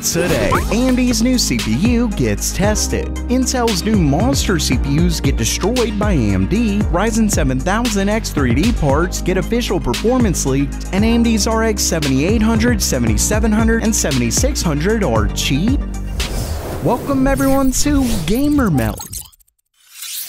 Today, AMD's new CPU gets tested. Intel's new monster CPUs get destroyed by AMD. Ryzen 7000 X3D parts get official performance leaked, and AMD's RX 7800, 7700, and 7600 are cheap. Welcome everyone to Gamer Meld.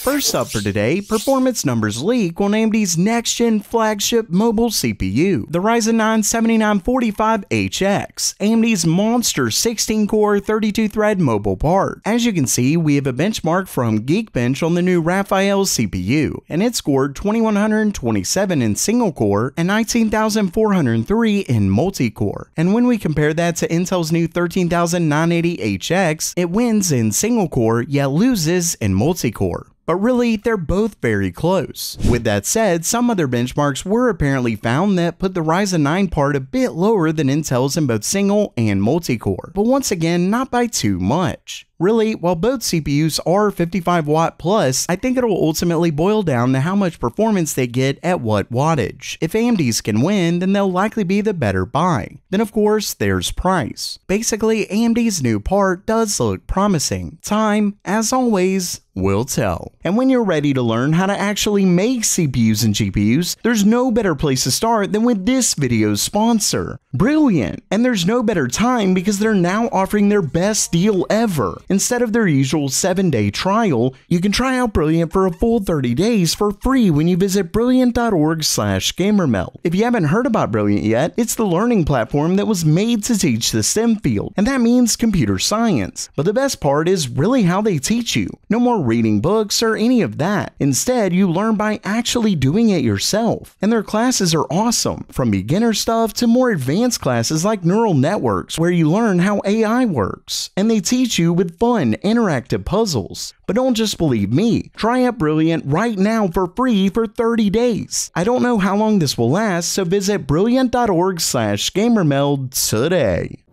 First up for today, performance numbers leak on AMD's next-gen flagship mobile CPU, the Ryzen 9 7945HX, AMD's monster 16-core 32-thread mobile part. As you can see, we have a benchmark from Geekbench on the new Raphael CPU, and it scored 2127 in single-core and 19403 in multi-core. And when we compare that to Intel's new 13980HX, it wins in single-core yet loses in multi-core but really, they're both very close. With that said, some other benchmarks were apparently found that put the Ryzen 9 part a bit lower than Intel's in both single and multi-core, but once again, not by too much. Really, while both CPUs are 55 watt plus, I think it'll ultimately boil down to how much performance they get at what wattage. If AMD's can win, then they'll likely be the better buy. Then of course, there's price. Basically, AMD's new part does look promising. Time, as always, will tell. And when you're ready to learn how to actually make CPUs and GPUs, there's no better place to start than with this video's sponsor, Brilliant. And there's no better time because they're now offering their best deal ever. Instead of their usual 7-day trial, you can try out Brilliant for a full 30 days for free when you visit brilliant.org/gamermeld. If you haven't heard about Brilliant yet, it's the learning platform that was made to teach the STEM field, and that means computer science. But the best part is really how they teach you. No more reading books or any of that. Instead, you learn by actually doing it yourself. And their classes are awesome, from beginner stuff to more advanced classes like neural networks, where you learn how AI works. And they teach you with fun, interactive puzzles. But don't just believe me. Try out Brilliant right now for free for 30 days. I don't know how long this will last, so visit brilliant.org slash gamermeld today.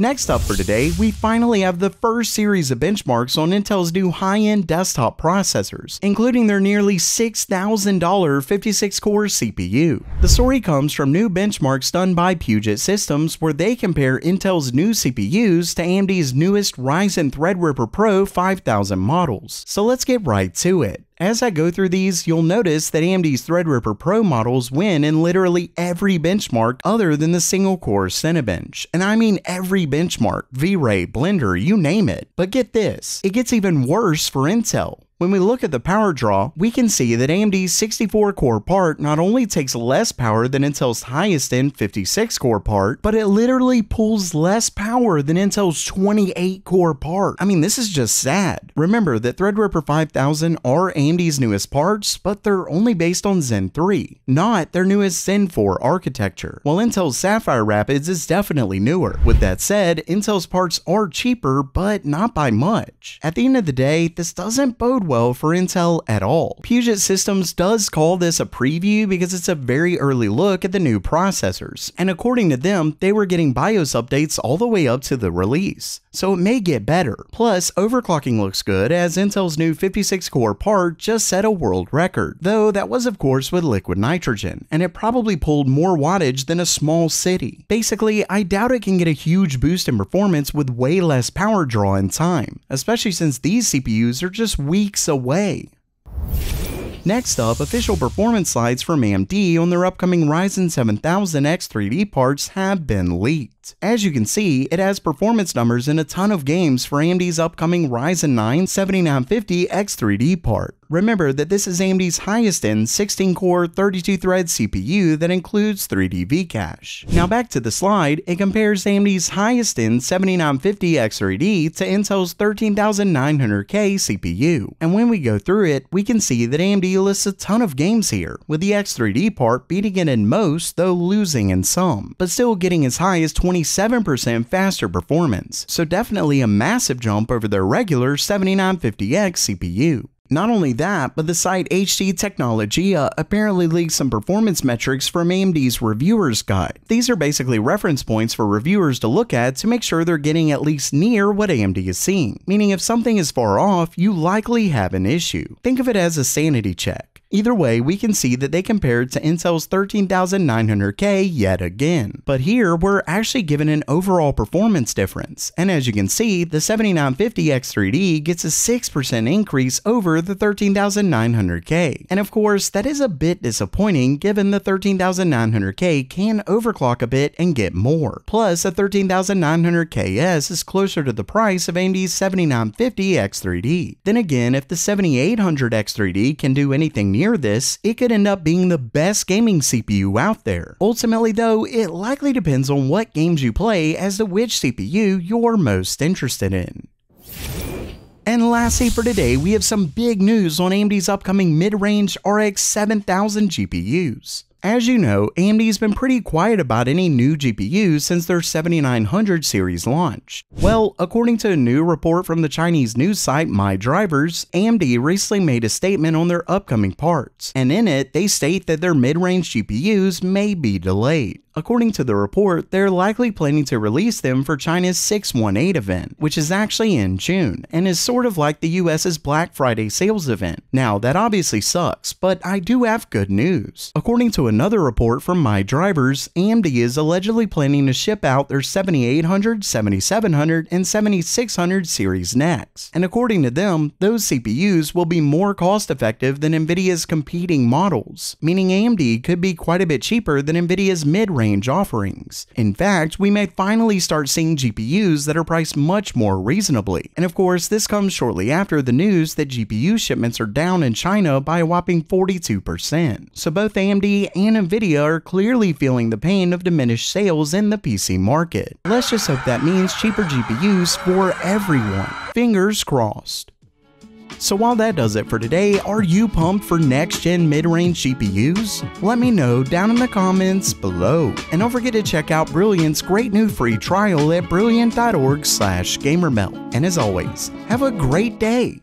Next up for today, we finally have the first series of benchmarks on Intel's new high-end desktop processors, including their nearly $6,000 56-core CPU. The story comes from new benchmarks done by Puget Systems where they compare Intel's new CPUs to AMD's newest Ryzen Threadripper Pro 5000 models. So let's get right to it. As I go through these, you'll notice that AMD's Threadripper Pro models win in literally every benchmark other than the single-core Cinebench. And I mean every benchmark, V-Ray, Blender, you name it. But get this, it gets even worse for Intel. When we look at the power draw, we can see that AMD's 64-core part not only takes less power than Intel's highest-end 56-core part, but it literally pulls less power than Intel's 28-core part. I mean, this is just sad. Remember that Threadripper 5000 are AMD's newest parts, but they're only based on Zen 3, not their newest Zen 4 architecture, while Intel's Sapphire Rapids is definitely newer. With that said, Intel's parts are cheaper, but not by much. At the end of the day, this doesn't bode well for Intel at all. Puget Systems does call this a preview because it's a very early look at the new processors, and according to them, they were getting BIOS updates all the way up to the release, so it may get better. Plus, overclocking looks good as Intel's new 56-core part just set a world record, though that was of course with liquid nitrogen, and it probably pulled more wattage than a small city. Basically, I doubt it can get a huge boost in performance with way less power draw and time, especially since these CPUs are just weeks weeks away. Next up, official performance slides from AMD on their upcoming Ryzen 7000 X3D parts have been leaked. As you can see, it has performance numbers in a ton of games for AMD's upcoming Ryzen 9 7950 X3D part. Remember that this is AMD's highest end 16 core 32 thread CPU that includes 3D V-Cache. Now back to the slide, it compares AMD's highest end 7950 X3D to Intel's 13900K CPU. And when we go through it, we can see that AMD lists a ton of games here, with the X3D part beating it in most, though losing in some, but still getting as high as 27% faster performance. So definitely a massive jump over their regular 7950X CPU. Not only that, but the site HD Tecnologia uh, apparently leaked some performance metrics from AMD's Reviewer's Guide. These are basically reference points for reviewers to look at to make sure they're getting at least near what AMD is seeing, meaning if something is far off, you likely have an issue. Think of it as a sanity check. Either way, we can see that they compared to Intel's 13900K yet again. But here, we're actually given an overall performance difference, and as you can see, the 7950X3D gets a 6% increase over the 13900K. And of course, that is a bit disappointing given the 13900K can overclock a bit and get more. Plus, a 13900KS is closer to the price of AMD's 7950X3D. Then again, if the 7800X3D can do anything near this, it could end up being the best gaming CPU out there. Ultimately though, it likely depends on what games you play as to which CPU you're most interested in. And lastly for today, we have some big news on AMD's upcoming mid-range RX 7000 GPUs. As you know, AMD's been pretty quiet about any new GPUs since their 7900 series launch. Well, according to a new report from the Chinese news site MyDrivers, AMD recently made a statement on their upcoming parts, and in it, they state that their mid-range GPUs may be delayed. According to the report, they're likely planning to release them for China's 618 event, which is actually in June, and is sort of like the US's Black Friday sales event. Now, that obviously sucks, but I do have good news. According to another report from MyDrivers, AMD is allegedly planning to ship out their 7800, 7700, and 7600 series next. And according to them, those CPUs will be more cost effective than NVIDIA's competing models, meaning AMD could be quite a bit cheaper than NVIDIA's mid range offerings. In fact, we may finally start seeing GPUs that are priced much more reasonably. And of course, this comes shortly after the news that GPU shipments are down in China by a whopping 42%. So both AMD and Nvidia are clearly feeling the pain of diminished sales in the PC market. Let's just hope that means cheaper GPUs for everyone. Fingers crossed. So while that does it for today, are you pumped for next-gen mid-range GPUs? Let me know down in the comments below. And don't forget to check out Brilliant's great new free trial at brilliant.org slash gamermeld. And as always, have a great day!